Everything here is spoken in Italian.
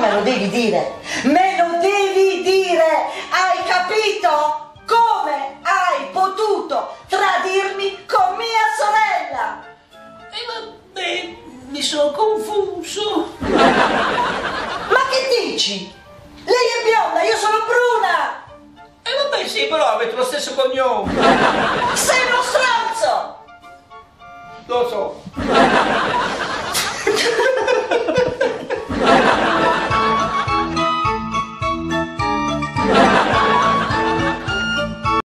me lo devi dire, me lo devi dire, hai capito? Come hai potuto tradirmi con mia sorella? Eh, e vabbè, mi sono confuso. Ma che dici? Lei è bionda, io sono bruna! E vabbè, sì, però avete lo stesso cognome. Sei uno stronzo! Lo so.